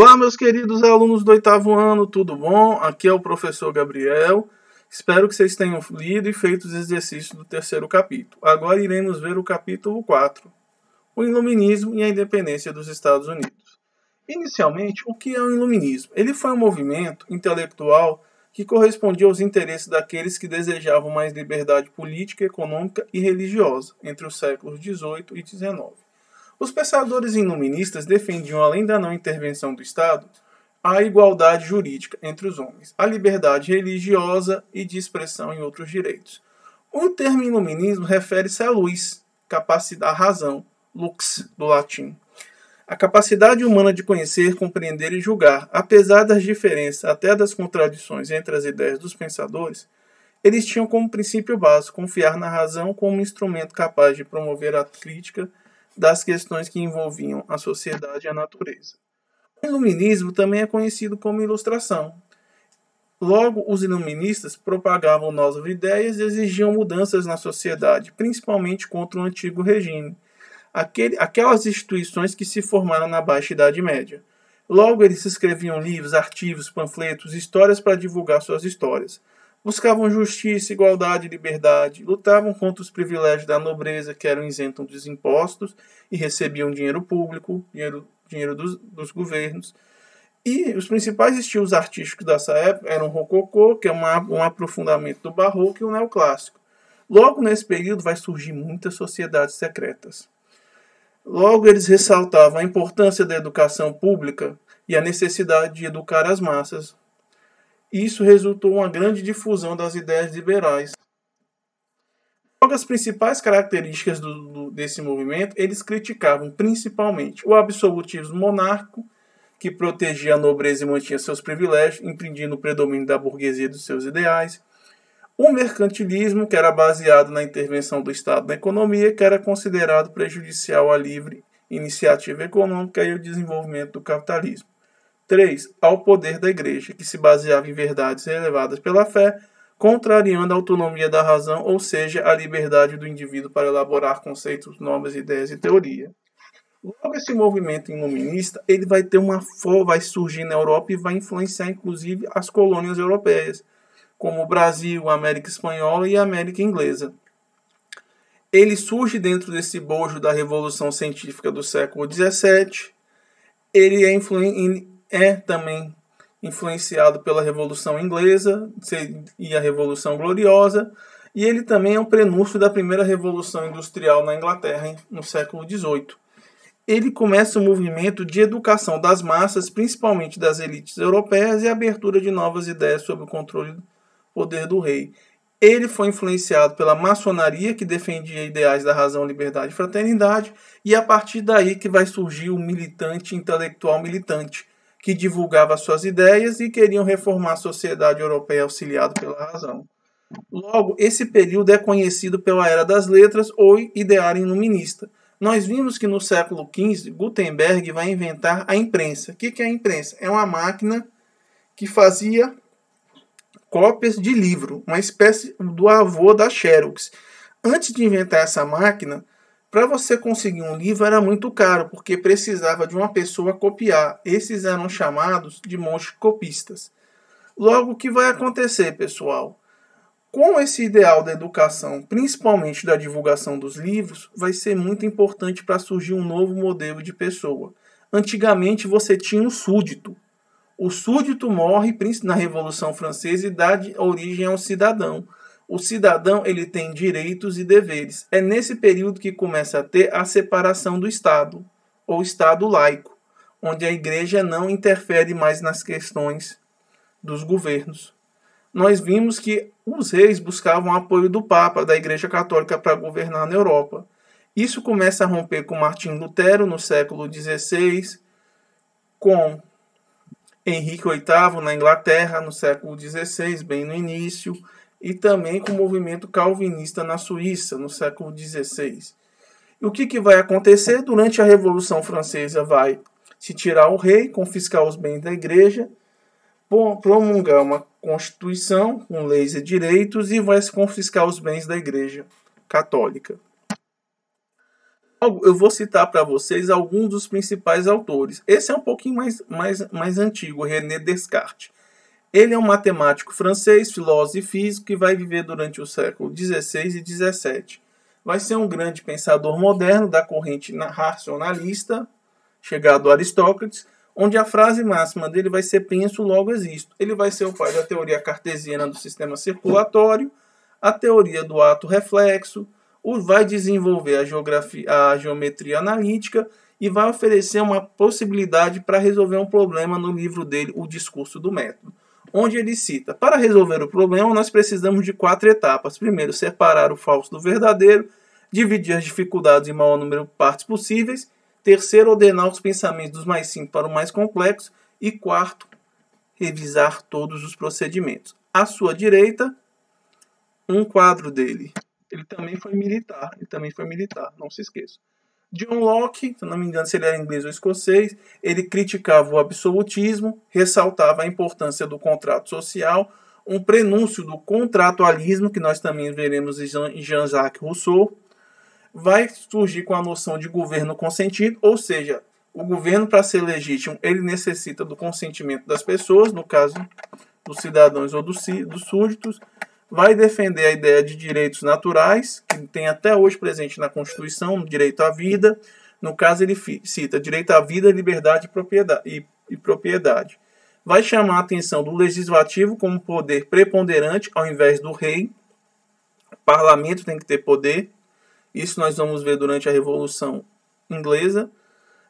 Olá, meus queridos alunos do oitavo ano, tudo bom? Aqui é o professor Gabriel. Espero que vocês tenham lido e feito os exercícios do terceiro capítulo. Agora iremos ver o capítulo 4, o Iluminismo e a Independência dos Estados Unidos. Inicialmente, o que é o Iluminismo? Ele foi um movimento intelectual que correspondia aos interesses daqueles que desejavam mais liberdade política, econômica e religiosa entre os séculos XVIII e XIX. Os pensadores iluministas defendiam, além da não intervenção do Estado, a igualdade jurídica entre os homens, a liberdade religiosa e de expressão em outros direitos. O termo iluminismo refere-se à luz, capacidade, à razão, lux, do latim. A capacidade humana de conhecer, compreender e julgar, apesar das diferenças, até das contradições entre as ideias dos pensadores, eles tinham como princípio básico confiar na razão como instrumento capaz de promover a crítica das questões que envolviam a sociedade e a natureza. O iluminismo também é conhecido como ilustração. Logo, os iluministas propagavam novas ideias e exigiam mudanças na sociedade, principalmente contra o antigo regime, aquele, aquelas instituições que se formaram na Baixa Idade Média. Logo, eles escreviam livros, artigos, panfletos, histórias para divulgar suas histórias. Buscavam justiça, igualdade e liberdade, lutavam contra os privilégios da nobreza, que eram isentos dos impostos e recebiam dinheiro público, dinheiro, dinheiro dos, dos governos. E os principais estilos artísticos dessa época eram o rococó, que é uma, um aprofundamento do barroco, e o neoclássico. Logo nesse período vai surgir muitas sociedades secretas. Logo eles ressaltavam a importância da educação pública e a necessidade de educar as massas, isso resultou uma grande difusão das ideias liberais. Logo, as principais características do, do, desse movimento, eles criticavam principalmente o absolutismo monárquico, que protegia a nobreza e mantinha seus privilégios, impedindo o predomínio da burguesia dos seus ideais, o mercantilismo, que era baseado na intervenção do Estado na economia, que era considerado prejudicial à livre iniciativa econômica e ao desenvolvimento do capitalismo. 3. Ao poder da Igreja, que se baseava em verdades relevadas pela fé, contrariando a autonomia da razão, ou seja, a liberdade do indivíduo para elaborar conceitos, novas ideias e teoria. Logo, esse movimento iluminista ele vai ter uma vai surgir na Europa e vai influenciar inclusive as colônias europeias, como o Brasil, a América Espanhola e a América Inglesa. Ele surge dentro desse bojo da Revolução Científica do século XVII. Ele é influenciado é também influenciado pela Revolução Inglesa e a Revolução Gloriosa, e ele também é um prenúncio da primeira Revolução Industrial na Inglaterra no século XVIII. Ele começa o um movimento de educação das massas, principalmente das elites europeias, e abertura de novas ideias sobre o controle do poder do rei. Ele foi influenciado pela maçonaria, que defendia ideais da razão, liberdade e fraternidade, e a partir daí que vai surgir o militante intelectual militante, que divulgava suas ideias e queriam reformar a sociedade europeia auxiliado pela razão. Logo, esse período é conhecido pela Era das Letras ou Ideário Iluminista. Nós vimos que no século XV, Gutenberg vai inventar a imprensa. O que é a imprensa? É uma máquina que fazia cópias de livro, uma espécie do avô da Xerox. Antes de inventar essa máquina, para você conseguir um livro era muito caro, porque precisava de uma pessoa copiar. Esses eram chamados de monges copistas. Logo, o que vai acontecer, pessoal? Com esse ideal da educação, principalmente da divulgação dos livros, vai ser muito importante para surgir um novo modelo de pessoa. Antigamente você tinha um súdito. O súdito morre na Revolução Francesa e dá origem a um cidadão o cidadão ele tem direitos e deveres. É nesse período que começa a ter a separação do Estado, ou Estado laico, onde a igreja não interfere mais nas questões dos governos. Nós vimos que os reis buscavam apoio do Papa, da Igreja Católica, para governar na Europa. Isso começa a romper com Martim Lutero no século XVI, com Henrique VIII na Inglaterra no século XVI, bem no início, e também com o movimento calvinista na Suíça, no século XVI. E o que, que vai acontecer? Durante a Revolução Francesa vai se tirar o rei, confiscar os bens da igreja, promulgar uma constituição com leis e direitos e vai se confiscar os bens da igreja católica. Eu vou citar para vocês alguns dos principais autores. Esse é um pouquinho mais, mais, mais antigo, René Descartes. Ele é um matemático francês, filósofo e físico que vai viver durante o século XVI e XVII. Vai ser um grande pensador moderno da corrente racionalista, chegado a Aristóteles, onde a frase máxima dele vai ser penso, logo existo. Ele vai ser o pai da teoria cartesiana do sistema circulatório, a teoria do ato reflexo, vai desenvolver a, geografia, a geometria analítica e vai oferecer uma possibilidade para resolver um problema no livro dele, O Discurso do Método onde ele cita: Para resolver o problema, nós precisamos de quatro etapas. Primeiro, separar o falso do verdadeiro, dividir as dificuldades em maior número de partes possíveis. Terceiro, ordenar os pensamentos dos mais simples para o mais complexo. E quarto, revisar todos os procedimentos. À sua direita, um quadro dele. Ele também foi militar. Ele também foi militar, não se esqueça. John Locke, se não me engano se ele era inglês ou escocês, ele criticava o absolutismo, ressaltava a importância do contrato social, um prenúncio do contratualismo, que nós também veremos em Jean-Jacques Rousseau, vai surgir com a noção de governo consentido, ou seja, o governo, para ser legítimo, ele necessita do consentimento das pessoas, no caso dos cidadãos ou dos, dos súditos, vai defender a ideia de direitos naturais, que tem até hoje presente na Constituição, direito à vida. No caso, ele cita direito à vida, liberdade e propriedade. E, e propriedade. Vai chamar a atenção do legislativo como poder preponderante ao invés do rei. O parlamento tem que ter poder. Isso nós vamos ver durante a Revolução Inglesa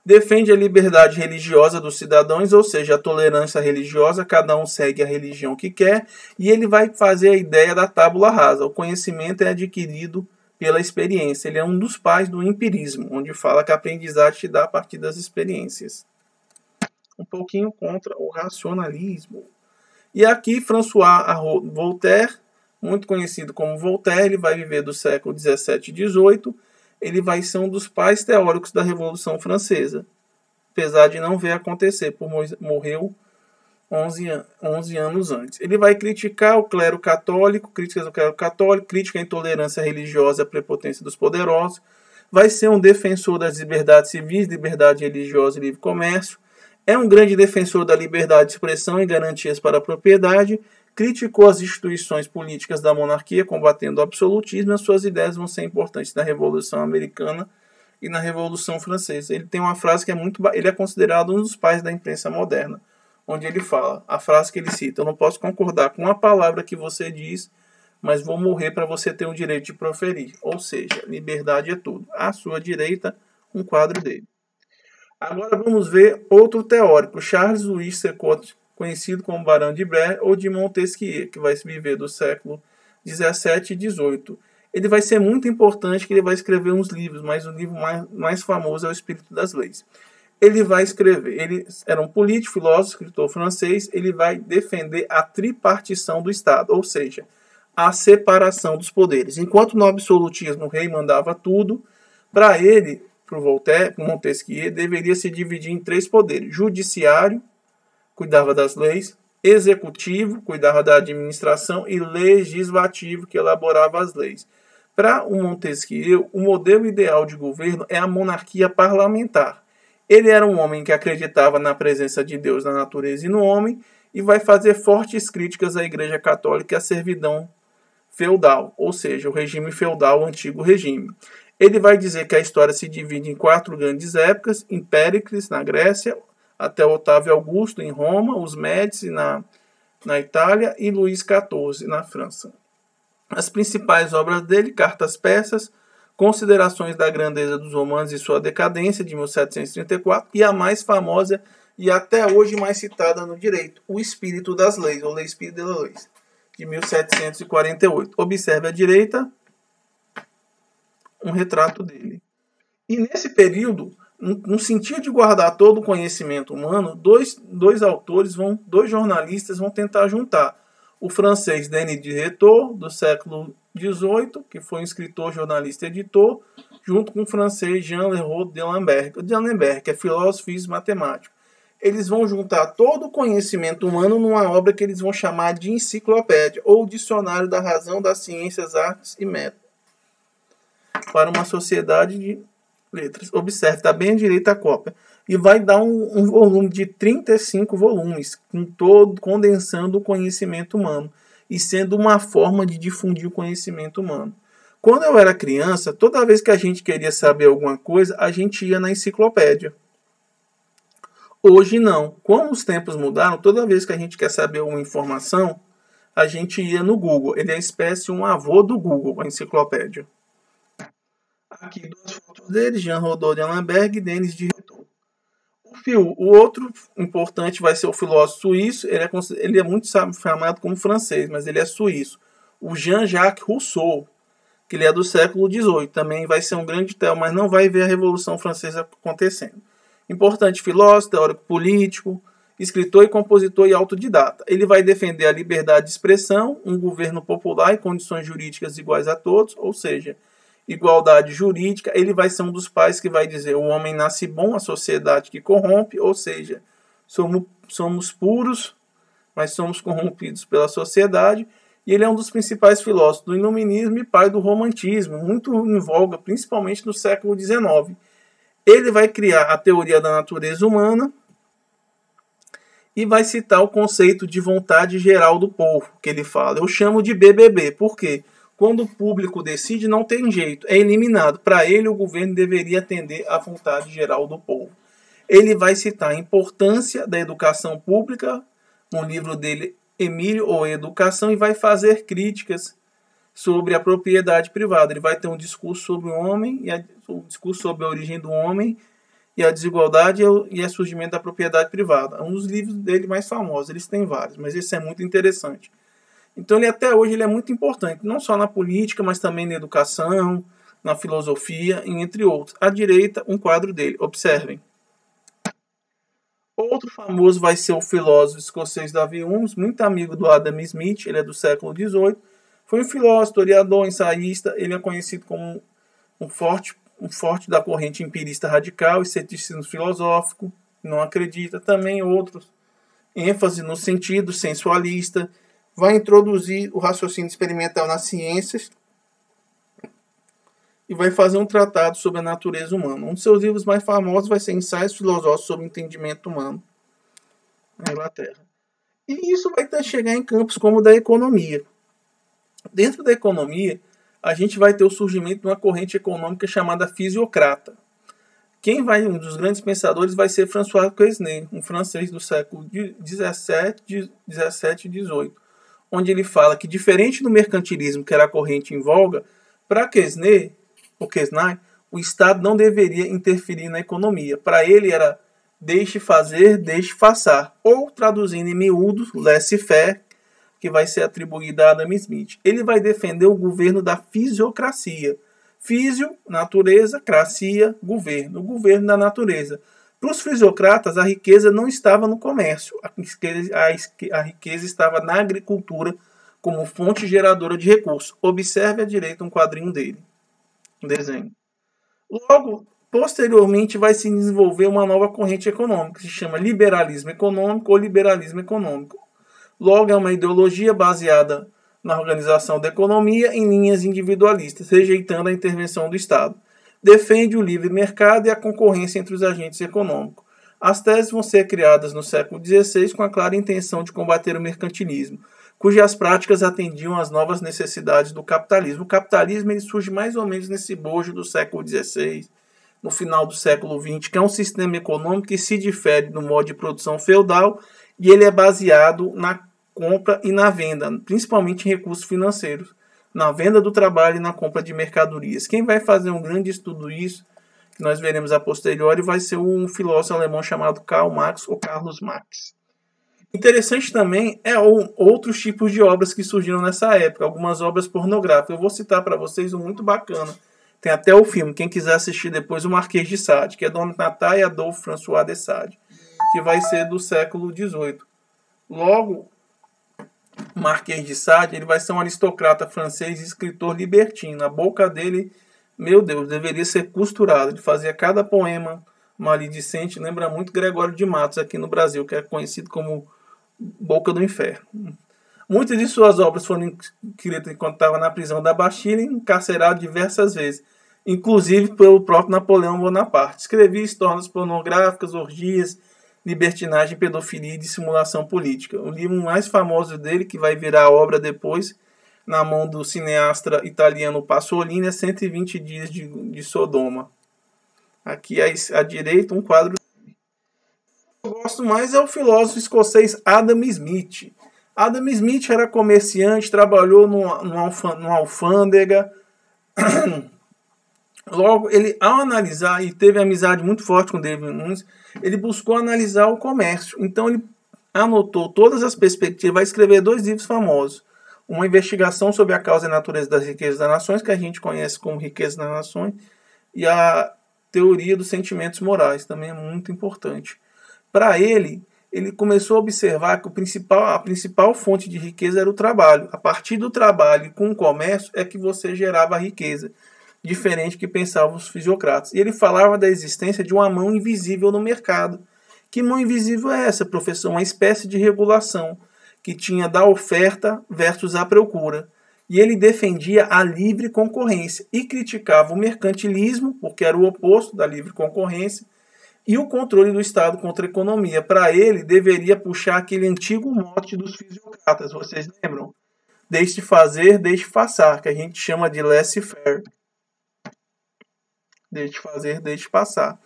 defende a liberdade religiosa dos cidadãos, ou seja, a tolerância religiosa, cada um segue a religião que quer, e ele vai fazer a ideia da tábula rasa. O conhecimento é adquirido pela experiência. Ele é um dos pais do empirismo, onde fala que a aprendizagem te dá a partir das experiências. Um pouquinho contra o racionalismo. E aqui François Voltaire, muito conhecido como Voltaire, ele vai viver do século 17 e 18 ele vai ser um dos pais teóricos da Revolução Francesa, apesar de não ver acontecer, por morreu 11, 11 anos antes. Ele vai criticar o clero católico, críticas ao clero católico, crítica à intolerância religiosa e à prepotência dos poderosos, vai ser um defensor das liberdades civis, liberdade religiosa e livre comércio, é um grande defensor da liberdade de expressão e garantias para a propriedade, criticou as instituições políticas da monarquia, combatendo o absolutismo, e as suas ideias vão ser importantes na Revolução Americana e na Revolução Francesa. Ele tem uma frase que é muito. Ele é considerado um dos pais da imprensa moderna, onde ele fala, a frase que ele cita: Eu não posso concordar com a palavra que você diz, mas vou morrer para você ter o direito de proferir. Ou seja, liberdade é tudo. À sua direita, um quadro dele. Agora vamos ver outro teórico, Charles Louis Secotte conhecido como Barão de Bré ou de Montesquieu, que vai viver do século 17 e 18. Ele vai ser muito importante que ele vai escrever uns livros, mas o livro mais, mais famoso é o Espírito das Leis. Ele vai escrever, ele era um político, filósofo, escritor francês, ele vai defender a tripartição do Estado, ou seja, a separação dos poderes. Enquanto no absolutismo o rei mandava tudo, para ele, para Voltaire, para Montesquieu, deveria se dividir em três poderes: judiciário, cuidava das leis, executivo, cuidava da administração, e legislativo, que elaborava as leis. Para o Montesquieu, o modelo ideal de governo é a monarquia parlamentar. Ele era um homem que acreditava na presença de Deus na natureza e no homem, e vai fazer fortes críticas à Igreja Católica e à servidão feudal, ou seja, o regime feudal, o antigo regime. Ele vai dizer que a história se divide em quatro grandes épocas: Impéricles na Grécia, até Otávio Augusto em Roma, os Médici na, na Itália e Luís XIV na França. As principais obras dele, Cartas Persas, Considerações da Grandeza dos Romanos e Sua Decadência, de 1734, e a mais famosa e até hoje mais citada no direito, O Espírito das Leis, ou Lei Espírito das Leis, de 1748. Observe à direita um retrato dele. E nesse período, no sentido de guardar todo o conhecimento humano, dois, dois autores vão, dois jornalistas vão tentar juntar o francês Denis Diderot, do século XVIII, que foi um escritor, jornalista e editor, junto com o francês Jean Leroux de D'Alembert, D'Alembert, que é filósofo, e matemático. Eles vão juntar todo o conhecimento humano numa obra que eles vão chamar de enciclopédia, ou dicionário da razão das ciências, artes e métodos, para uma sociedade de letras. Observe, está bem à direita a cópia. E vai dar um, um volume de 35 volumes, com todo, condensando o conhecimento humano e sendo uma forma de difundir o conhecimento humano. Quando eu era criança, toda vez que a gente queria saber alguma coisa, a gente ia na enciclopédia. Hoje não. Como os tempos mudaram, toda vez que a gente quer saber uma informação, a gente ia no Google. Ele é a espécie um avô do Google, a enciclopédia. Aqui duas fotos dele, Jean Rodolphe de Allenberg e Denis de Retour. O, o outro importante vai ser o filósofo suíço. Ele é, ele é muito chamado como francês, mas ele é suíço. O Jean-Jacques Rousseau, que ele é do século XVIII. Também vai ser um grande tel, mas não vai ver a Revolução Francesa acontecendo. Importante filósofo, teórico político, escritor e compositor e autodidata. Ele vai defender a liberdade de expressão, um governo popular e condições jurídicas iguais a todos, ou seja, igualdade jurídica. Ele vai ser um dos pais que vai dizer: o homem nasce bom, a sociedade que corrompe, ou seja, somos, somos puros, mas somos corrompidos pela sociedade e ele é um dos principais filósofos do iluminismo e pai do romantismo, muito em voga, principalmente no século XIX. Ele vai criar a teoria da natureza humana e vai citar o conceito de vontade geral do povo, que ele fala. Eu chamo de BBB, por quê? Quando o público decide, não tem jeito, é eliminado. Para ele, o governo deveria atender à vontade geral do povo. Ele vai citar a importância da educação pública no livro dele Emílio ou Educação e vai fazer críticas sobre a propriedade privada. Ele vai ter um discurso sobre o homem e a, um discurso sobre a origem do homem e a desigualdade e o surgimento da propriedade privada. Um dos livros dele mais famosos. Eles têm vários, mas esse é muito interessante. Então ele até hoje ele é muito importante, não só na política, mas também na educação, na filosofia, entre outros. À direita, um quadro dele. Observem. Outro famoso vai ser o filósofo escocês Davi Humes, muito amigo do Adam Smith, ele é do século XVIII. Foi um filósofo, historiador, ensaísta, ele é conhecido como um forte, um forte da corrente empirista radical ceticismo filosófico, não acredita. Também outros, ênfase no sentido sensualista, vai introduzir o raciocínio experimental nas ciências e vai fazer um tratado sobre a natureza humana. Um dos seus livros mais famosos vai ser Ensaios Filosóficos sobre o Entendimento Humano, na Inglaterra. E isso vai chegar em campos como o da economia. Dentro da economia, a gente vai ter o surgimento de uma corrente econômica chamada fisiocrata. Quem vai, um dos grandes pensadores vai ser François Quesnay, um francês do século 17, 17 e 18, onde ele fala que, diferente do mercantilismo, que era corrente em voga, para Quesnay, o Kesnay, o Estado não deveria interferir na economia. Para ele era deixe fazer, deixe façar. Ou, traduzindo em miúdos, laissez-faire, que vai ser atribuída a Adam Smith. Ele vai defender o governo da fisiocracia. Físio, natureza, cracia, governo. O governo da natureza. Para os fisiocratas, a riqueza não estava no comércio. A riqueza, a riqueza estava na agricultura como fonte geradora de recursos. Observe à direita um quadrinho dele desenho. Logo, posteriormente vai se desenvolver uma nova corrente econômica, que se chama liberalismo econômico ou liberalismo econômico. Logo, é uma ideologia baseada na organização da economia em linhas individualistas, rejeitando a intervenção do Estado. Defende o livre mercado e a concorrência entre os agentes econômicos. As teses vão ser criadas no século XVI com a clara intenção de combater o mercantilismo, cujas práticas atendiam às novas necessidades do capitalismo. O capitalismo ele surge mais ou menos nesse bojo do século XVI, no final do século XX, que é um sistema econômico que se difere do modo de produção feudal e ele é baseado na compra e na venda, principalmente em recursos financeiros, na venda do trabalho e na compra de mercadorias. Quem vai fazer um grande estudo disso, que nós veremos a posteriori, vai ser um filósofo alemão chamado Karl Marx ou Carlos Marx. Interessante também é outros tipos de obras que surgiram nessa época, algumas obras pornográficas. Eu vou citar para vocês um muito bacana. Tem até o filme, quem quiser assistir depois, O Marquês de Sade, que é Dona Natália Adolphe François de Sade, que vai ser do século XVIII. Logo, Marquês de Sade, ele vai ser um aristocrata francês e escritor libertino. A boca dele, meu Deus, deveria ser costurada. Ele fazia cada poema maledicente, lembra muito Gregório de Matos aqui no Brasil, que é conhecido como Boca do Inferno. Muitas de suas obras foram escritas enquanto estava na prisão da Bastilha encarcerado diversas vezes. inclusive pelo próprio Napoleão Bonaparte. Escrevia histórias pornográficas, orgias, libertinagem, pedofilia e dissimulação política. O livro mais famoso dele, que vai virar obra depois, na mão do cineasta italiano Pasolini, é 120 Dias de, de Sodoma. Aqui à, à direita, um quadro. Eu gosto mais é o filósofo escocês Adam Smith. Adam Smith era comerciante, trabalhou numa, numa alfândega. Logo, ele, ao analisar, e teve amizade muito forte com David Nunes, ele buscou analisar o comércio. Então, ele anotou todas as perspectivas, vai escrever dois livros famosos. Uma investigação sobre a causa e natureza das riquezas das nações, que a gente conhece como riqueza das nações, e a teoria dos sentimentos morais, também é muito importante. Para ele, ele começou a observar que principal, a principal fonte de riqueza era o trabalho. A partir do trabalho com o comércio é que você gerava riqueza diferente que pensavam os fisiocratas. E ele falava da existência de uma mão invisível no mercado. Que mão invisível é essa, professor? Uma espécie de regulação que tinha da oferta versus a procura. E ele defendia a livre concorrência e criticava o mercantilismo, porque era o oposto da livre concorrência, e o controle do Estado contra a economia. Para ele, deveria puxar aquele antigo mote dos fisiocratas, vocês lembram? Deixe fazer, deixe passar, que a gente chama de laissez-faire. Deixe fazer, deixe passar.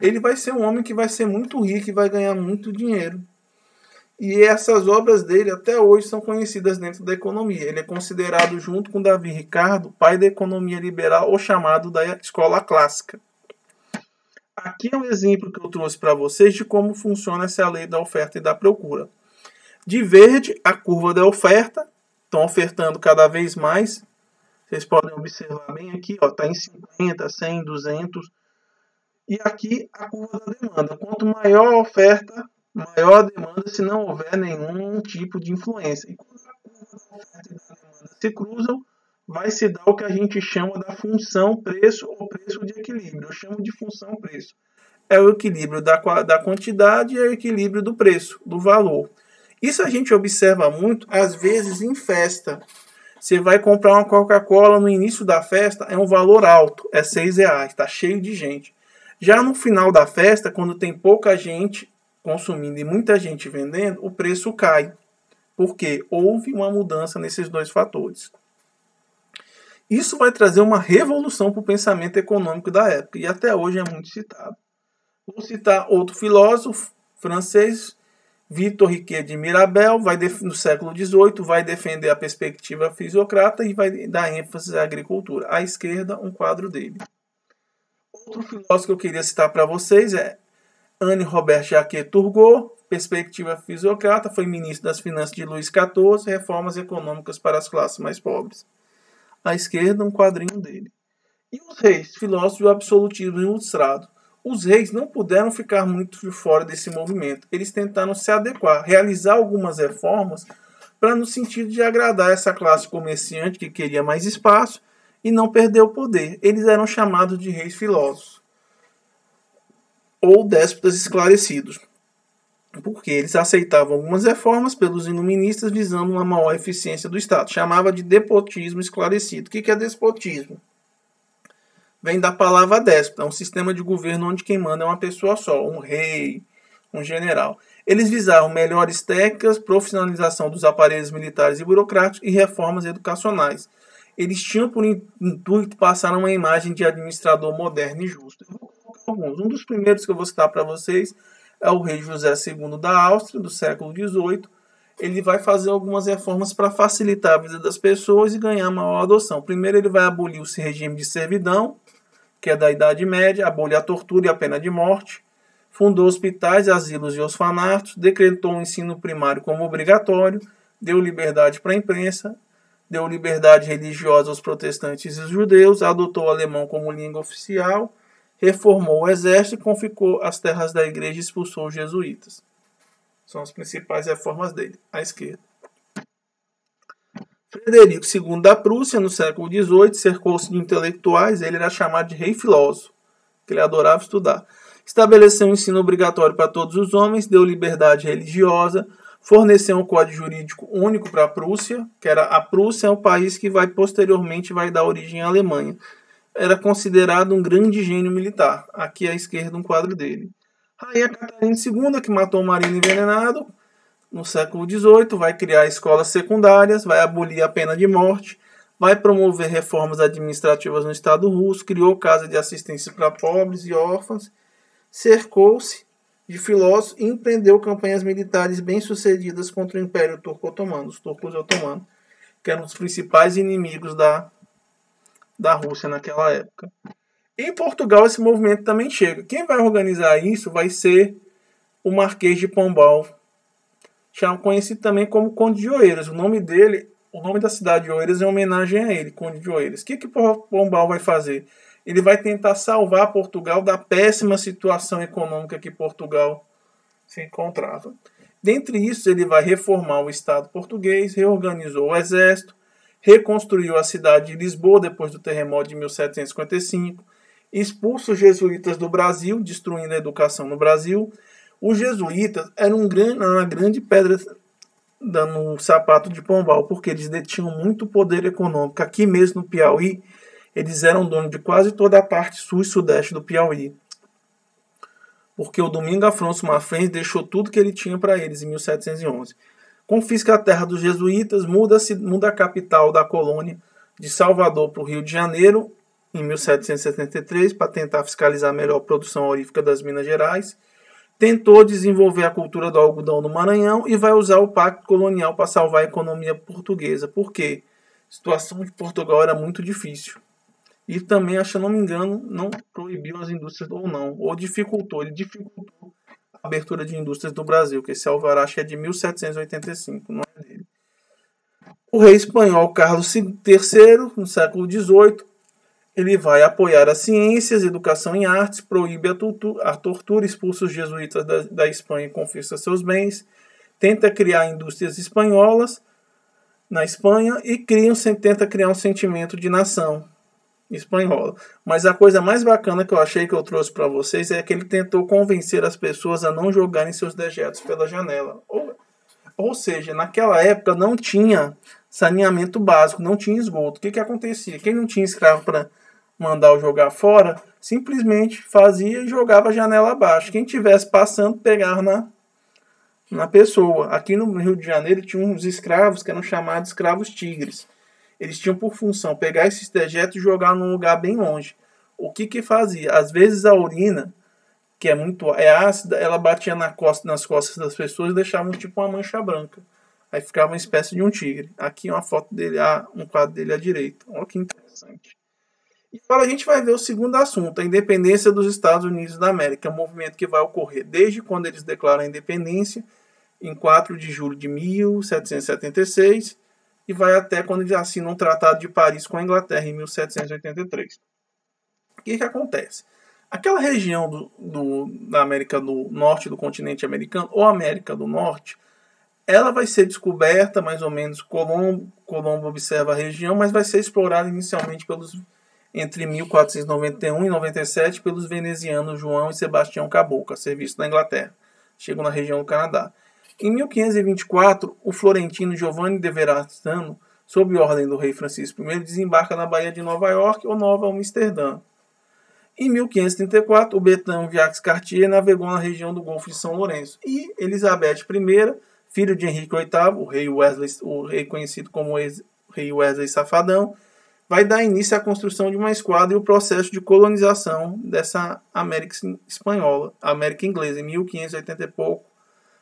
Ele vai ser um homem que vai ser muito rico e vai ganhar muito dinheiro. E essas obras dele até hoje são conhecidas dentro da economia. Ele é considerado, junto com Davi Ricardo, pai da economia liberal ou chamado da escola clássica. Aqui é um exemplo que eu trouxe para vocês de como funciona essa lei da oferta e da procura. De verde, a curva da oferta, estão ofertando cada vez mais, vocês podem observar bem aqui, está em 50, 100, 200. E aqui a curva da demanda. Quanto maior a oferta, maior a demanda se não houver nenhum tipo de influência. E quando a curva da oferta e da demanda se cruzam, vai se dar o que a gente chama da função preço ou preço de equilíbrio. Eu chamo de função preço. É o equilíbrio da, da quantidade e é o equilíbrio do preço, do valor. Isso a gente observa muito, às vezes, em festa. Você vai comprar uma Coca-Cola no início da festa, é um valor alto, é seis reais, está cheio de gente. Já no final da festa, quando tem pouca gente consumindo e muita gente vendendo, o preço cai. Porque houve uma mudança nesses dois fatores. Isso vai trazer uma revolução para o pensamento econômico da época e até hoje é muito citado. Vou citar outro filósofo francês, Victor Riquet de Mirabel, vai no século XVIII, vai defender a perspectiva fisiocrata e vai dar ênfase à agricultura. À esquerda, um quadro dele. Outro filósofo que eu queria citar para vocês é Anne Robert Jacques Turgot, perspectiva fisiocrata, foi ministro das Finanças de Luís XIV, reformas econômicas para as classes mais pobres. À esquerda, um quadrinho dele. E os reis, filósofo do absolutismo ilustrado os reis não puderam ficar muito fora desse movimento. Eles tentaram se adequar, realizar algumas reformas para no sentido de agradar essa classe comerciante que queria mais espaço e não perder o poder. Eles eram chamados de reis filósofos ou déspotas esclarecidos, porque eles aceitavam algumas reformas pelos iluministas visando uma maior eficiência do Estado. Chamava de despotismo esclarecido. O que é despotismo? Vem da palavra déspota, é um sistema de governo onde quem manda é uma pessoa só, um rei, um general. Eles visavam melhores técnicas, profissionalização dos aparelhos militares e burocráticos e reformas educacionais. Eles tinham por intuito passar uma imagem de administrador moderno e justo. Alguns. Um dos primeiros que eu vou citar para vocês é o rei José II da Áustria, do século XVIII. Ele vai fazer algumas reformas para facilitar a vida das pessoas e ganhar maior adoção. Primeiro, ele vai abolir o regime de servidão, que é da Idade Média, aboliu a tortura e a pena de morte, fundou hospitais, asilos e orfanatos, decretou o ensino primário como obrigatório, deu liberdade para a imprensa, deu liberdade religiosa aos protestantes e aos judeus, adotou o alemão como língua oficial, reformou o exército e confiscou as terras da igreja e expulsou os jesuítas. São as principais reformas dele, à esquerda. Frederico II da Prússia, no século XVIII, cercou-se de intelectuais, ele era chamado de rei filósofo, que ele adorava estudar. Estabeleceu um ensino obrigatório para todos os homens, deu liberdade religiosa, forneceu um código jurídico único para a Prússia, que era a Prússia é o país que vai posteriormente vai dar origem à Alemanha. era considerado um grande gênio militar. Aqui à esquerda um quadro dele. Rainha Catarina II, que matou o marido envenenado no século XVIII, vai criar escolas secundárias, vai abolir a pena de morte, vai promover reformas administrativas no Estado russo, criou casa de assistência para pobres e órfãos, cercou-se de filósofos e empreendeu campanhas militares bem-sucedidas contra o Império Turco-Otomano, os turcos otomanos, que eram os principais inimigos da, da Rússia naquela época. Em Portugal, esse movimento também chega. Quem vai organizar isso vai ser o Marquês de Pombal, conhecido também como Conde de Oeiras. O nome dele, o nome da cidade de Oeiras é homenagem a ele, Conde de Oeiras. O que, que Pombal vai fazer? Ele vai tentar salvar Portugal da péssima situação econômica que Portugal se encontrava. Dentre isso, ele vai reformar o Estado português, reorganizou o exército, reconstruiu a cidade de Lisboa depois do terremoto de 1755, expulsa os jesuítas do Brasil, destruindo a educação no Brasil. Os jesuítas eram um uma grande pedra no sapato de Pombal, porque eles detinham muito poder econômico. Aqui mesmo no Piauí, eles eram donos de quase toda a parte sul e sudeste do Piauí. Porque o Domingo Afonso Mafrens deixou tudo que ele tinha para eles em 1711. Confisca a terra dos jesuítas, muda, muda a capital da colônia de Salvador para o Rio de Janeiro em 1773 para tentar fiscalizar melhor a produção aurífica das Minas Gerais. Tentou desenvolver a cultura do algodão no Maranhão e vai usar o pacto colonial para salvar a economia portuguesa. Por quê? A situação de Portugal era muito difícil. E também, se eu não me engano, não proibiu as indústrias ou não, ou dificultou, ele dificultou a abertura de indústrias do Brasil, que esse alvará é de 1785, não é dele. O rei espanhol Carlos III, no século XVIII, ele vai apoiar as ciências, educação em artes, proíbe a tortura expulsa os jesuítas da, da Espanha e confisca seus bens, tenta criar indústrias espanholas na Espanha e cria, tenta criar um sentimento de nação espanhola. Mas a coisa mais bacana que eu achei que eu trouxe para vocês é que ele tentou convencer as pessoas a não jogarem seus dejetos pela janela. Ou, ou seja, naquela época não tinha saneamento básico, não tinha esgoto. O que, que acontecia? Quem não tinha escravo para mandar o jogar fora, simplesmente fazia e jogava a janela abaixo. Quem tivesse passando, pegava na, na pessoa. Aqui no Rio de Janeiro tinha uns escravos que eram chamados escravos tigres. Eles tinham por função pegar esses dejetos e jogar num lugar bem longe. O que que fazia? Às vezes a urina, que é muito é ácida, ela batia na costa, nas costas das pessoas e deixava tipo uma mancha branca. Aí ficava uma espécie de um tigre. Aqui uma foto dele, ah, um quadro dele à direita. Olha que interessante. E agora a gente vai ver o segundo assunto, a independência dos Estados Unidos da América, é um movimento que vai ocorrer desde quando eles declaram a independência, em 4 de julho de 1776, e vai até quando eles assinam um tratado de Paris com a Inglaterra, em 1783. O que, que acontece? Aquela região do, do, da América do Norte, do continente americano, ou América do Norte, ela vai ser descoberta, mais ou menos, Colombo, Colombo observa a região, mas vai ser explorada inicialmente pelos entre 1491 e 97 pelos venezianos João e Sebastião Caboclo, a serviço da Inglaterra. Chegam na região do Canadá. Em 1524, o florentino Giovanni de Verastano, sob ordem do rei Francisco I, desembarca na Baía de Nova York ou Nova Amsterdã. Em 1534, o Betão Jacques Cartier navegou na região do Golfo de São Lourenço. E Elizabeth I, filho de Henrique VIII, o rei, Wesley, o rei conhecido como rei Wesley Safadão, vai dar início à construção de uma esquadra e o processo de colonização dessa América espanhola, América inglesa, em 1580 e pouco,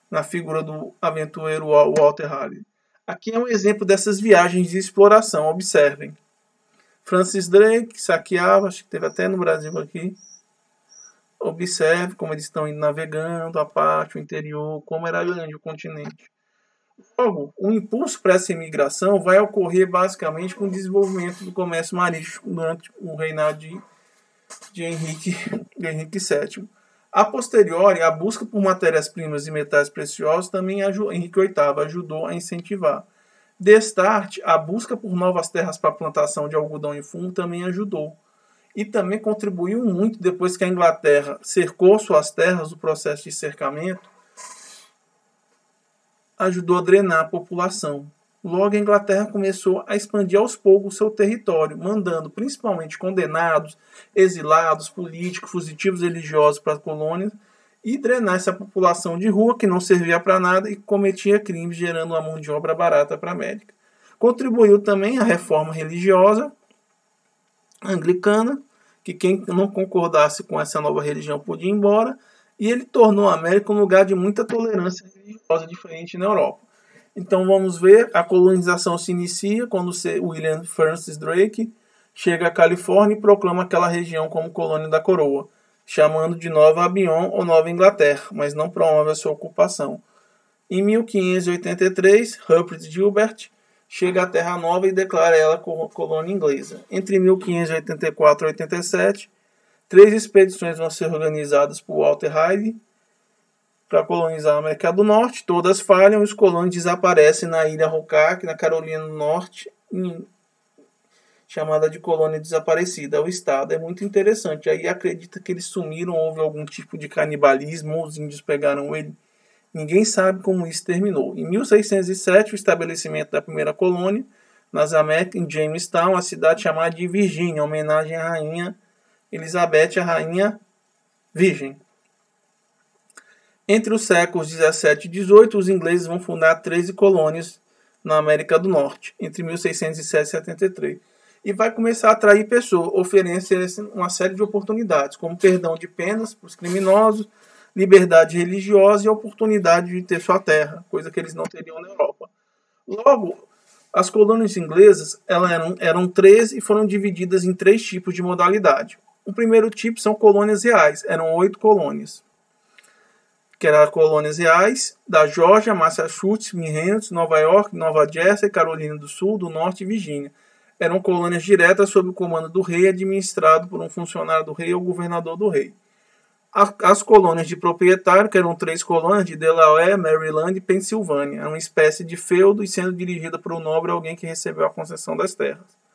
na figura do aventureiro Walter Raleigh. Aqui é um exemplo dessas viagens de exploração, observem. Francis Drake saqueava, acho que teve até no Brasil aqui. Observe como eles estão indo navegando, a parte, o interior, como era grande o continente. Logo, o impulso para essa imigração vai ocorrer basicamente com o desenvolvimento do comércio marítimo durante o reinado de, de, Henrique, de Henrique VII. A posteriori, a busca por matérias-primas e metais preciosos também Henrique VIII ajudou a incentivar. Destarte, a busca por novas terras para plantação de algodão e fumo também ajudou. E também contribuiu muito depois que a Inglaterra cercou suas terras, o processo de cercamento, ajudou a drenar a população. Logo, a Inglaterra começou a expandir aos poucos seu território, mandando principalmente condenados, exilados, políticos, fugitivos religiosos para as colônias e drenar essa população de rua que não servia para nada e cometia crimes, gerando uma mão de obra barata para a América. Contribuiu também a reforma religiosa anglicana, que quem não concordasse com essa nova religião podia ir embora, e ele tornou a América um lugar de muita tolerância religiosa diferente na Europa. Então vamos ver, a colonização se inicia quando William Francis Drake chega à Califórnia e proclama aquela região como colônia da coroa, chamando de Nova Abion ou Nova Inglaterra, mas não promove a sua ocupação. Em 1583, Rupert Gilbert chega à Terra Nova e declara ela colônia inglesa. Entre 1584 e 87, três expedições vão ser organizadas por Walter Hyde para colonizar a América do Norte. Todas falham os colonos desaparecem na ilha Rocac, na Carolina do Norte, em, chamada de colônia desaparecida. O estado é muito interessante. Aí acredita que eles sumiram, houve algum tipo de canibalismo, os índios pegaram ele. Ninguém sabe como isso terminou. Em 1607, o estabelecimento da primeira colônia nas Américas, em Jamestown, a cidade chamada de Virgínia, em homenagem à rainha Elizabeth, a rainha virgem. Entre os séculos 17 e 18, os ingleses vão fundar 13 colônias na América do Norte, entre 1607 e 73. E vai começar a atrair pessoas, oferecer uma série de oportunidades, como perdão de penas para os criminosos, liberdade religiosa e oportunidade de ter sua terra, coisa que eles não teriam na Europa. Logo, as colônias inglesas elas eram, eram 13 e foram divididas em três tipos de modalidade. O primeiro tipo são colônias reais, eram oito colônias que eram colônias reais da Geórgia, Massachusetts, Massachusetts, Nova York, Nova Jersey, Carolina do Sul, do Norte e Virgínia. Eram colônias diretas sob o comando do rei, administrado por um funcionário do rei ou governador do rei. As colônias de proprietário, que eram três colônias de Delaware, Maryland e Pensilvânia, eram uma espécie de feudo e sendo dirigida por um nobre alguém que recebeu a concessão das terras.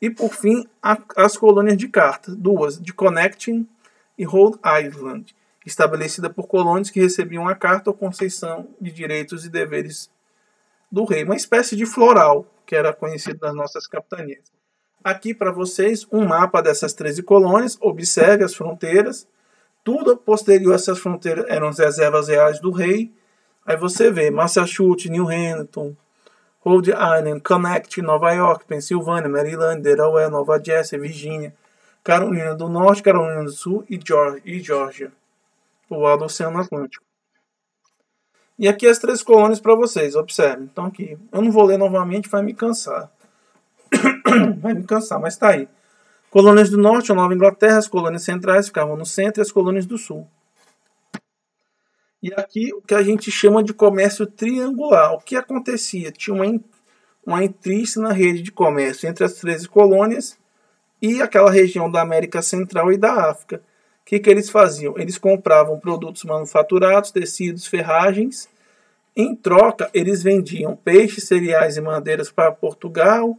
E por fim, as colônias de carta, duas, de Connecticut e Rhode Island, estabelecida por colônios que recebiam a carta ou concessão de direitos e deveres do rei, uma espécie de floral que era conhecido nas nossas capitanias. Aqui para vocês um mapa dessas 13 colônias, observe as fronteiras, tudo posterior a essas fronteiras eram as reservas reais do rei. Aí você vê Massachusetts, New Hampton, Rhode Island, Connecticut, Nova York, Pensilvânia, Maryland, Delaware, Nova Jersey, Virgínia, Carolina do Norte, Carolina do Sul e Georgia o lado do Oceano Atlântico. E aqui as três colônias para vocês, observem. Então aqui, eu não vou ler novamente, vai me cansar. vai me cansar, mas está aí. Colônias do Norte, a Nova Inglaterra, as colônias centrais ficavam no centro e as colônias do Sul. E aqui o que a gente chama de comércio triangular. O que acontecia? Tinha uma, uma na rede de comércio entre as 13 colônias e aquela região da América Central e da África. O que, que eles faziam? Eles compravam produtos manufaturados, tecidos, ferragens. Em troca, eles vendiam peixes, cereais e madeiras para Portugal.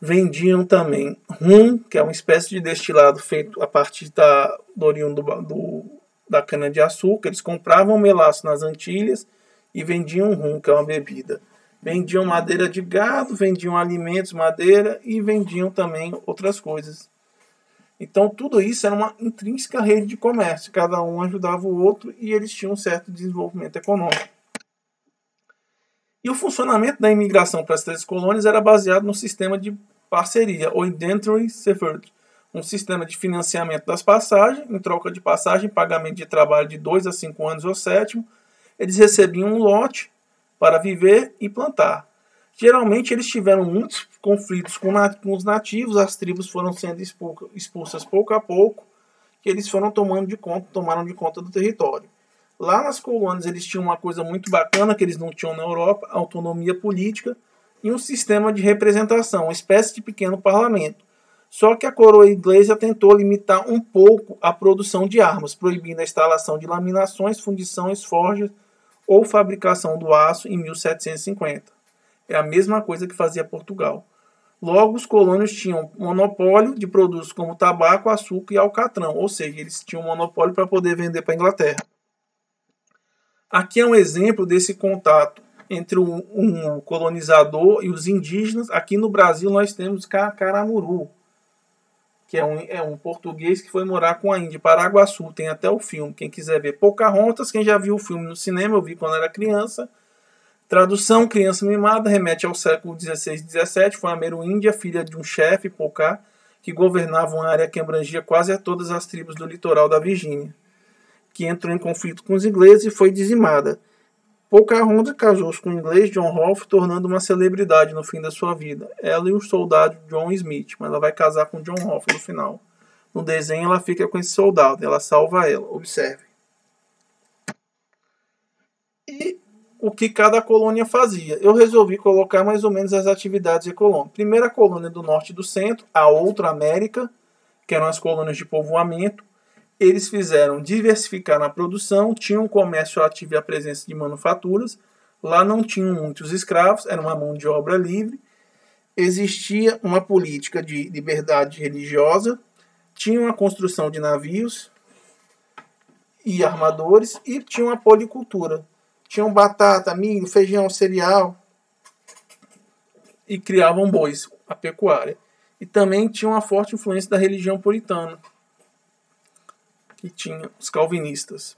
Vendiam também rum, que é uma espécie de destilado feito a partir da, do oriundo do, do, da cana-de-açúcar. Eles compravam melaço nas Antilhas e vendiam rum, que é uma bebida. Vendiam madeira de gado, vendiam alimentos, madeira e vendiam também outras coisas então, tudo isso era uma intrínseca rede de comércio, cada um ajudava o outro e eles tinham um certo desenvolvimento econômico. E o funcionamento da imigração para as três colônias era baseado no sistema de parceria, ou indentory served, um sistema de financiamento das passagens, em troca de passagem, pagamento de trabalho de dois a cinco anos ou sétimo, eles recebiam um lote para viver e plantar. Geralmente eles tiveram muitos conflitos com, com os nativos, as tribos foram sendo expulsas pouco a pouco, que eles foram tomando de conta, tomaram de conta do território. Lá nas colônias eles tinham uma coisa muito bacana que eles não tinham na Europa, autonomia política e um sistema de representação, uma espécie de pequeno parlamento. Só que a coroa inglesa tentou limitar um pouco a produção de armas, proibindo a instalação de laminações, fundições, forjas ou fabricação do aço em 1750. É a mesma coisa que fazia Portugal. Logo, os colônios tinham monopólio de produtos como tabaco, açúcar e alcatrão, ou seja, eles tinham monopólio para poder vender para a Inglaterra. Aqui é um exemplo desse contato entre um, um, colonizador e os indígenas. Aqui no Brasil nós temos Caramuru, que é um, é um português que foi morar com a Índia, Paraguaçu. Tem até o filme, quem quiser ver. Pocahontas, quem já viu o filme no cinema, eu vi quando era criança. Tradução, criança mimada, remete ao século XVI e XVII. Foi ameríndia, filha de um chefe, Pocá, que governava uma área que abrangia quase a todas as tribos do litoral da Virgínia, que entrou em conflito com os ingleses e foi dizimada. Pocahontas casou-se com o inglês John Rolfe, tornando uma celebridade no fim da sua vida. Ela e o soldado John Smith, mas ela vai casar com John Rolfe no final. No desenho ela fica com esse soldado, ela salva ela. Observe. E o que cada colônia fazia. Eu resolvi colocar mais ou menos as atividades de colônia. Primeira colônia do norte e do centro, a outra América, que eram as colônias de povoamento eles fizeram diversificar na produção, tinham um comércio ativo e a presença de manufaturas. Lá não tinham muitos escravos, era uma mão de obra livre. Existia uma política de liberdade religiosa, tinha uma construção de navios e armadores e tinha uma policultura. Tinham batata, milho, feijão, cereal e criavam bois, a pecuária. E também tinha uma forte influência da religião puritana que tinha os calvinistas.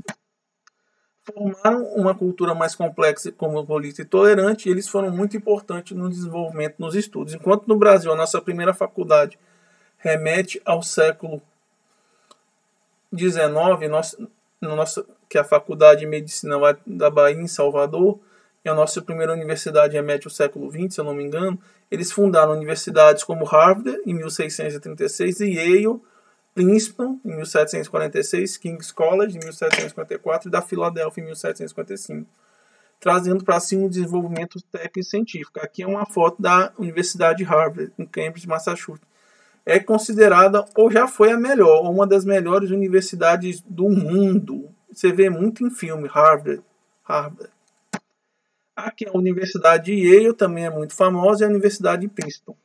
Formaram uma cultura mais complexa, cosmopolita e tolerante, e eles foram muito importantes no desenvolvimento nos estudos. Enquanto no Brasil a nossa primeira faculdade remete ao século XIX, nossa, nossa, que a Faculdade de Medicina da Bahia, em Salvador, e a nossa primeira universidade remete ao século XX, se eu não me engano, eles fundaram universidades como Harvard, em 1636, e Yale, Princeton, em 1746, King's College, em 1754 e da Filadélfia, em 1755, trazendo para si um desenvolvimento técnico e científico. Aqui é uma foto da Universidade de Harvard, em Cambridge, Massachusetts. É considerada, ou já foi a melhor, uma das melhores universidades do mundo. Você vê muito em filme, Harvard. Harvard. Aqui a Universidade de Yale também é muito famosa e a Universidade de Princeton.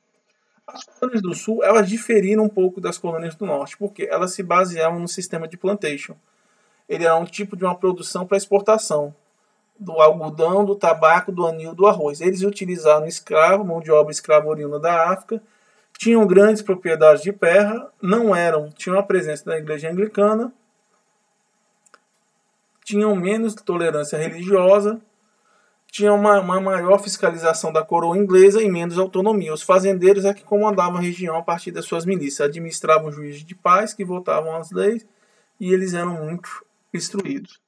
As colônias do sul, elas diferiram um pouco das colônias do norte, porque elas se baseavam no sistema de plantation. Ele era um tipo de uma produção para exportação do algodão, do tabaco, do anil, do arroz. Eles utilizaram escravo, mão de obra escrava oriunda da África, tinham grandes propriedades de terra, não eram, tinham a presença da igreja anglicana, tinham menos tolerância religiosa, tinha uma, uma, maior fiscalização da coroa inglesa e menos autonomia. Os fazendeiros é que comandavam a região a partir das suas milícias, administravam juízes de paz que votavam as leis e eles eram muito instruídos.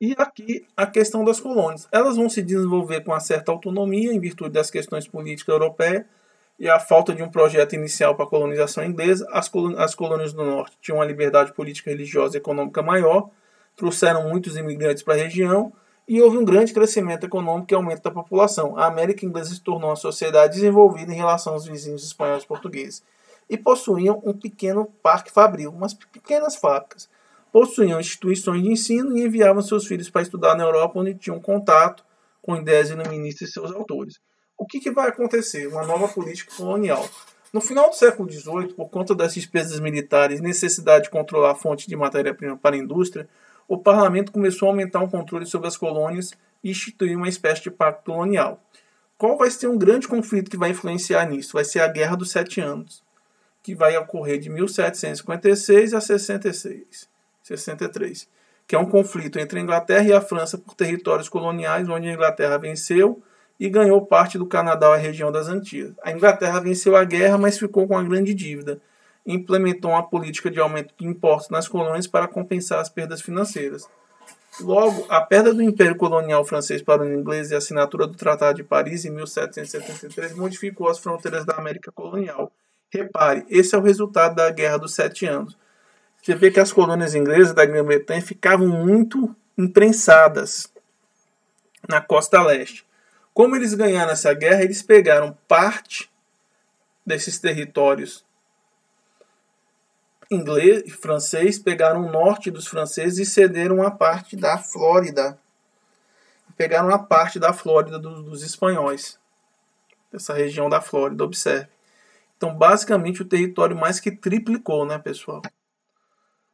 E aqui a questão das colônias. Elas vão se desenvolver com uma certa autonomia em virtude das questões políticas europeias e a falta de um projeto inicial para a colonização inglesa. As, as colônias do norte tinham uma liberdade política, religiosa e econômica maior, trouxeram muitos imigrantes para a região e houve um grande crescimento econômico e aumento da população. A América Inglesa se tornou uma sociedade desenvolvida em relação aos vizinhos espanhóis e portugueses. E possuíam um pequeno parque fabril, umas pequenas fábricas. Possuíam instituições de ensino e enviavam seus filhos para estudar na Europa, onde tinham contato com ideias iluministas e seus autores. O que, que vai acontecer? Uma nova política colonial. No final do século XVIII, por conta das despesas militares e necessidade de controlar a fonte de matéria-prima para a indústria, o parlamento começou a aumentar o controle sobre as colônias e instituiu uma espécie de pacto colonial. Qual vai ser um grande conflito que vai influenciar nisso? Vai ser a Guerra dos Sete Anos, que vai ocorrer de 1756 a 66, 63, que é um conflito entre a Inglaterra e a França por territórios coloniais, onde a Inglaterra venceu e ganhou parte do Canadá e a região das Antilhas. A Inglaterra venceu a guerra, mas ficou com uma grande dívida implementou uma política de aumento de impostos nas colônias para compensar as perdas financeiras. Logo, a perda do Império Colonial Francês para o inglês e a assinatura do Tratado de Paris em 1773 modificou as fronteiras da América colonial. Repare, esse é o resultado da Guerra dos Sete Anos. Você vê que as colônias inglesas da Grã-Bretanha ficavam muito imprensadas na costa leste. Como eles ganharam essa guerra, eles pegaram parte desses territórios inglês e francês pegaram o norte dos franceses e cederam a parte da Flórida. Pegaram a parte da Flórida dos, dos espanhóis. Essa região da Flórida, observe. Então, basicamente, o território mais que triplicou, né, pessoal?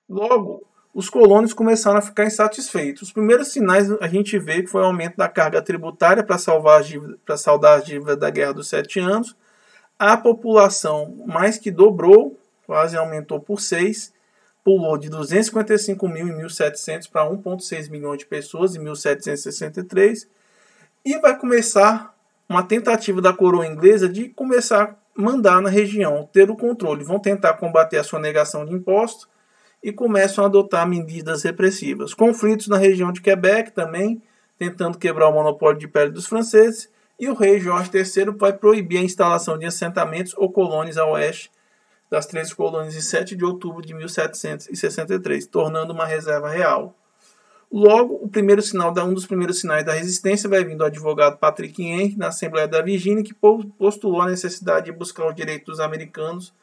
Logo, os colonos começaram a ficar insatisfeitos. Os primeiros sinais a gente vê que foi o aumento da carga tributária para salvar para saldar as dívidas da Guerra dos Sete Anos. A população mais que dobrou, quase aumentou por seis, pulou de 255 mil em 1700 para 1,6 milhões de pessoas em 1763 e vai começar uma tentativa da coroa inglesa de começar a mandar na região, ter o controle. Vão tentar combater a sonegação de impostos e começam a adotar medidas repressivas. Conflitos na região de Quebec também, tentando quebrar o monopólio de pele dos franceses, e o rei Jorge III vai proibir a instalação de assentamentos ou colônias a oeste das três colônias em 7 de outubro de 1763, tornando uma reserva real. Logo, o primeiro sinal um dos primeiros sinais da resistência vai vir do advogado Patrick Henry na Assembleia da Virgínia, que postulou a necessidade de buscar os direitos dos americanos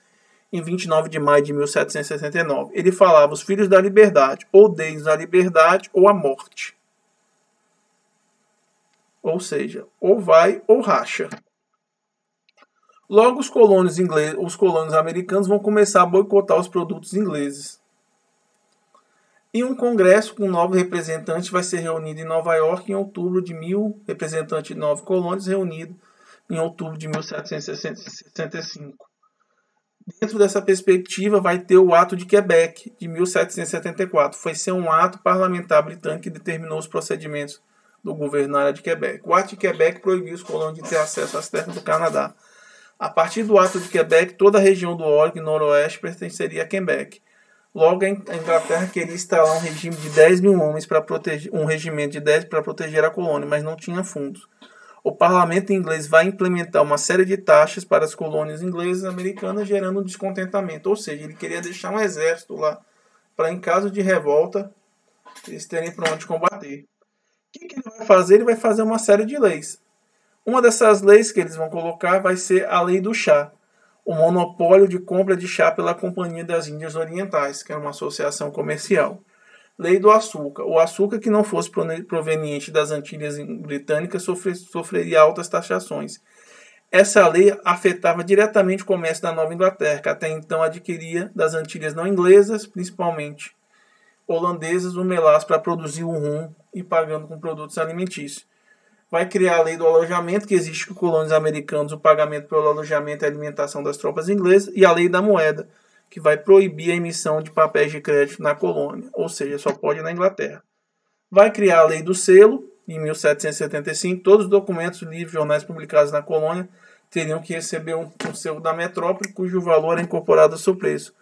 em 29 de maio de 1769. Ele falava: os filhos da liberdade, ou deis a liberdade ou a morte. Ou seja, ou vai ou racha. Logo, os colônios, ingleses, os colônios americanos vão começar a boicotar os produtos ingleses. E um congresso com nove representantes vai ser reunido em Nova York em outubro de mil representantes de nove colônias reunido em outubro de 1765. Dentro dessa perspectiva vai ter o Ato de Quebec de 1774. Foi ser um ato parlamentar britânico que determinou os procedimentos do governo na área de Quebec. O Ato de Quebec proibiu os colônios de ter acesso às terras do Canadá. A partir do Ato de Quebec, toda a região do Oregon e Noroeste pertenceria a Quebec. Logo, a Inglaterra queria instalar um regime de 10 mil homens para proteger um regimento de 10 para proteger a colônia, mas não tinha fundos. O parlamento inglês vai implementar uma série de taxas para as colônias inglesas e americanas, gerando descontentamento. Ou seja, ele queria deixar um exército lá para, em caso de revolta, eles terem para onde combater. O que, que ele vai fazer? Ele vai fazer uma série de leis. Uma dessas leis que eles vão colocar vai ser a lei do chá, o monopólio de compra de chá pela Companhia das Índias Orientais, que é uma associação comercial. Lei do açúcar. O açúcar que não fosse proveniente das Antilhas Britânicas sofreria altas taxações. Essa lei afetava diretamente o comércio da Nova Inglaterra, que até então adquiria das Antilhas não inglesas, principalmente holandesas, o melaço para produzir o rum e pagando com produtos alimentícios vai criar a lei do alojamento, que existe com colônias americanos o pagamento pelo alojamento e alimentação das tropas inglesas, e a lei da moeda, que vai proibir a emissão de papéis de crédito na colônia, ou seja, só pode na Inglaterra. Vai criar a lei do selo, em 1775, todos os documentos, livros, jornais publicados na colônia teriam que receber um, um selo da metrópole, cujo valor é incorporado ao seu preço.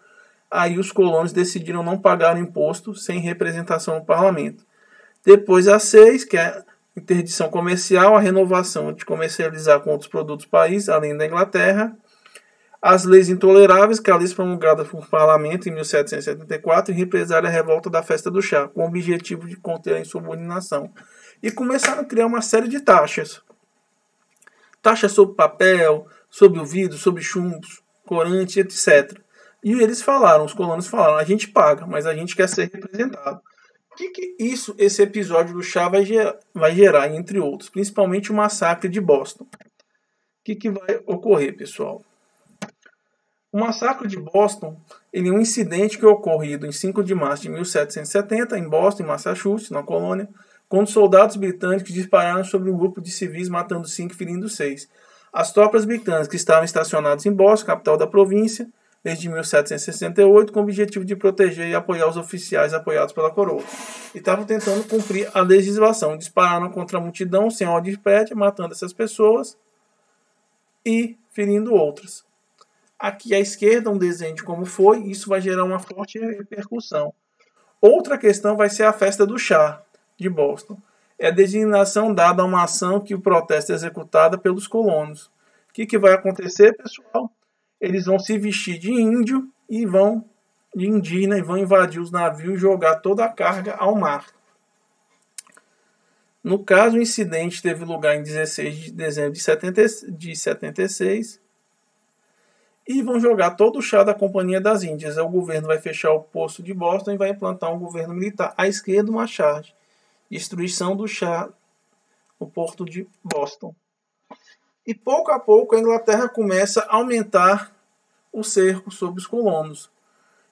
Aí os colonos decidiram não pagar o imposto sem representação no parlamento. Depois a 6, que é interdição comercial, a renovação de comercializar com outros produtos do país, além da Inglaterra, as leis intoleráveis, que é a lei promulgada por parlamento em 1774, e represália a revolta da festa do chá, com o objetivo de conter a insubordinação. E começaram a criar uma série de taxas. Taxas sobre papel, sobre o vidro, sobre chumbos, corante, etc. E eles falaram, os colonos falaram, a gente paga, mas a gente quer ser representado que, que isso, esse episódio do chá vai gerar, vai gerar, entre outros? Principalmente o massacre de Boston. O que, que vai ocorrer, pessoal? O massacre de Boston ele é um incidente que ocorrido em 5 de março de 1770 em Boston, Massachusetts, na colônia, quando soldados britânicos dispararam sobre um grupo de civis, matando cinco e ferindo seis. As tropas britânicas que estavam estacionadas em Boston, capital da província, desde 1768 com o objetivo de proteger e apoiar os oficiais apoiados pela coroa. E estavam tentando cumprir a legislação. Dispararam contra a multidão sem ordem de prédio, matando essas pessoas e ferindo outras. Aqui à esquerda, um desenho de como foi, isso vai gerar uma forte repercussão. Outra questão vai ser a festa do chá de Boston. É a designação dada a uma ação que o protesto é executada pelos colonos. O que, que vai acontecer, pessoal? Eles vão se vestir de índio e vão de indígena e vão invadir os navios e jogar toda a carga ao mar. No caso, o incidente teve lugar em 16 de dezembro de, 70, de 76 e vão jogar todo o chá da Companhia das Índias. O governo vai fechar o posto de Boston e vai implantar um governo militar. À esquerda, uma charge. Destruição do chá no porto de Boston. E pouco a pouco a Inglaterra começa a aumentar o cerco sobre os colonos.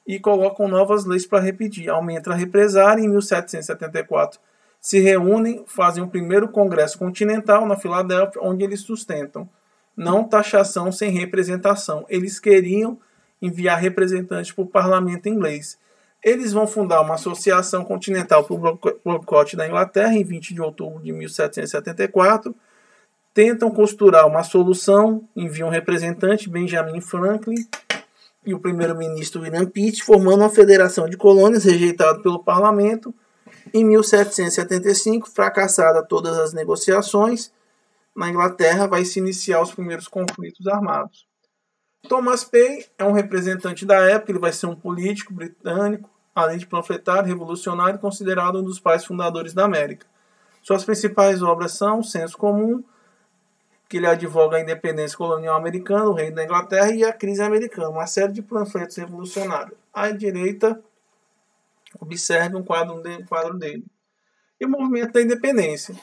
e colocam novas leis para repetir. Aumenta a represária em 1774 se reúnem, fazem o primeiro congresso continental na Filadélfia, onde eles sustentam não taxação sem representação. Eles queriam enviar representantes para o parlamento inglês. Eles vão fundar uma associação continental para o boicote da Inglaterra em 20 de outubro de 1774. Tentam costurar uma solução, enviam um representante, Benjamin Franklin, e o primeiro-ministro William Pitt, formando uma federação de colônias rejeitado pelo parlamento. Em 1775, fracassada todas as negociações, na Inglaterra vai se iniciar os primeiros conflitos armados. Thomas Paine é um representante da época, ele vai ser um político britânico, além de panfletário, revolucionário, considerado um dos pais fundadores da América. Suas principais obras são o Senso Comum, que ele advoga a independência colonial americana, o reino da Inglaterra e a crise americana, uma série de panfletos revolucionários. À direita, observe um quadro, um quadro dele. E o movimento da independência.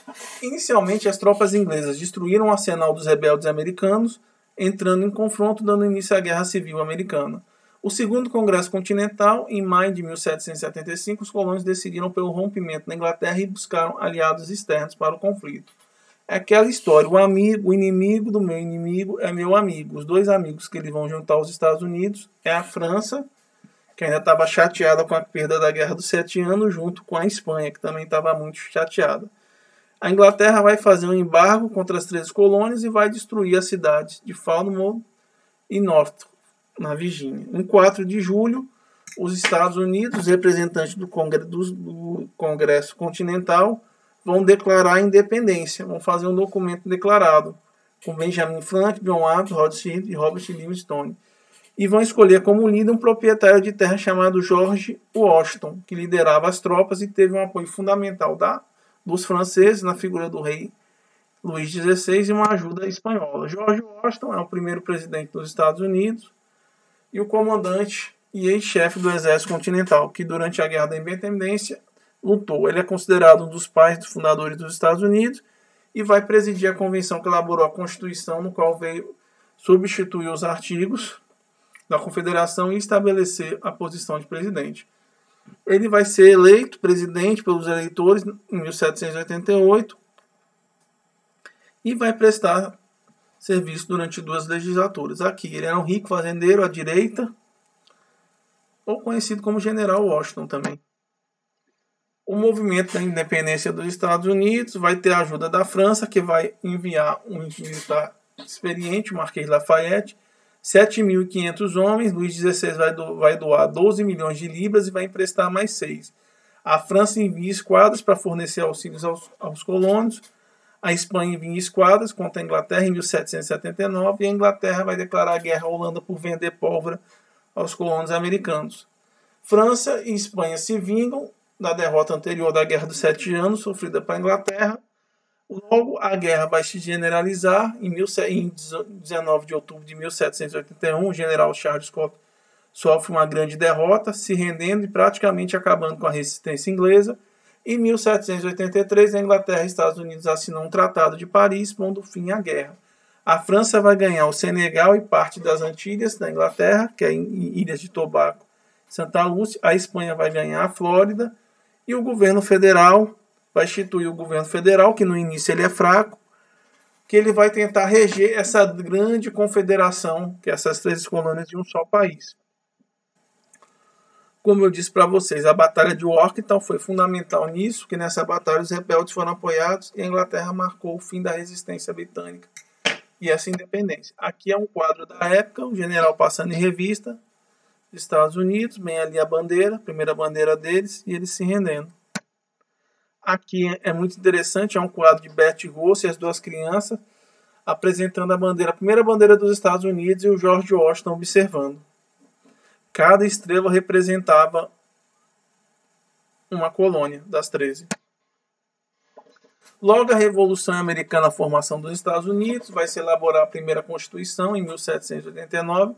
Inicialmente, as tropas inglesas destruíram o arsenal dos rebeldes americanos, entrando em confronto, dando início à Guerra Civil Americana. O segundo Congresso Continental, em maio de 1775, os colônios decidiram pelo rompimento na Inglaterra e buscaram aliados externos para o conflito. É aquela história, o amigo, o inimigo do meu inimigo é meu amigo. Os dois amigos que eles vão juntar aos Estados Unidos é a França, que ainda estava chateada com a perda da Guerra dos Sete Anos, junto com a Espanha, que também estava muito chateada. A Inglaterra vai fazer um embargo contra as três colônias e vai destruir as cidades de Falmouth e North, na Virgínia. Em 4 de julho, os Estados Unidos, representantes do Congresso, do Congresso Continental, vão declarar a independência, vão fazer um documento declarado, com Benjamin Franklin, John Adams, Stewart e Robert Livingstone. E vão escolher como líder um proprietário de terra chamado George Washington, que liderava as tropas e teve um apoio fundamental da dos franceses na figura do rei Luís XVI e uma ajuda espanhola. George Washington é o primeiro presidente dos Estados Unidos e o comandante e ex-chefe do Exército Continental, que durante a Guerra da Independência lutou. Ele é considerado um dos pais dos fundadores dos Estados Unidos e vai presidir a convenção que elaborou a Constituição, no qual veio substituir os artigos da Confederação e estabelecer a posição de presidente. Ele vai ser eleito presidente pelos eleitores em 1788 e vai prestar serviço durante duas legislaturas. Aqui ele era um rico fazendeiro à direita, ou conhecido como General Washington também. O movimento da independência dos Estados Unidos vai ter a ajuda da França, que vai enviar um militar experiente, o Marquês Lafayette, 7.500 homens, Luís XVI vai, do, vai doar 12 milhões de libras e vai emprestar mais 6. A França envia esquadras para fornecer auxílios aos, aos colonos. A Espanha envia esquadras contra a Inglaterra em 1779 e a Inglaterra vai declarar guerra à Holanda por vender pólvora aos colonos americanos. França e Espanha se vingam da derrota anterior da Guerra dos Sete Anos, sofrida para a Inglaterra, Logo, a guerra vai se generalizar. Em, 19 de outubro de 1781, o general Charles Scott sofre uma grande derrota, se rendendo e praticamente acabando com a resistência inglesa. Em 1783, a Inglaterra e Estados Unidos assinam um Tratado de Paris, pondo fim à guerra. A França vai ganhar o Senegal e parte das Antilhas da Inglaterra, que é em Ilhas de Tobago, Santa Lúcia. A Espanha vai ganhar a Flórida e o governo federal vai instituir o governo federal, que no início ele é fraco, que ele vai tentar reger essa grande confederação, que é essas três colônias de um só país. Como eu disse para vocês, a Batalha de Yorktown foi fundamental nisso, que nessa batalha os rebeldes foram apoiados e a Inglaterra marcou o fim da resistência britânica e essa independência. Aqui é um quadro da época, o general passando em revista, Estados Unidos, bem ali a bandeira, primeira bandeira deles, e eles se rendendo. Aqui é muito interessante, é um quadro de Betty Ross e as duas crianças apresentando a bandeira, a primeira bandeira dos Estados Unidos e o George Washington observando. Cada estrela representava uma colônia das 13. Logo a Revolução Americana, a formação dos Estados Unidos, vai se elaborar a primeira Constituição em 1789,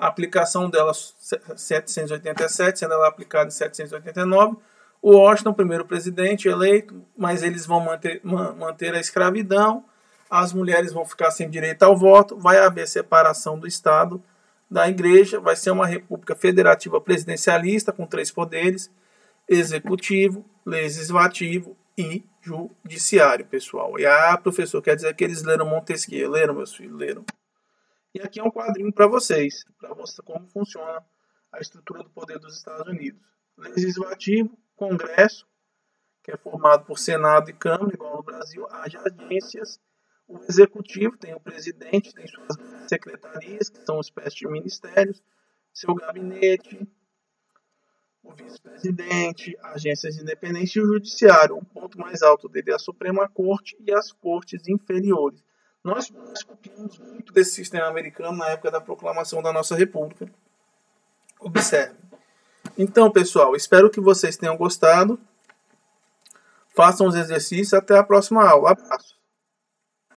a aplicação dela 787, sendo ela aplicada em 789, o Washington, primeiro presidente eleito, mas eles vão manter, manter a escravidão, as mulheres vão ficar sem direito ao voto, vai haver separação do Estado da igreja vai ser uma república federativa presidencialista com três poderes: executivo, legislativo e judiciário, pessoal. E ah, professor, quer dizer que eles leram Montesquieu? Leram, meus filhos, leram. E aqui é um quadrinho para vocês, para mostrar como funciona a estrutura do poder dos Estados Unidos. Legislativo, Congresso, que é formado por Senado e Câmara, igual no Brasil, haja agências. O Executivo tem o presidente, tem suas secretarias, que são espécies de ministérios, seu gabinete, o vice-presidente, agências independentes e o judiciário. O ponto mais alto dele é a Suprema Corte e as cortes inferiores. Nós, nós copiamos muito desse sistema americano na época da proclamação da nossa república. Observe. Então, pessoal, espero que vocês tenham gostado. Façam os exercícios. Até a próxima aula. Abraço.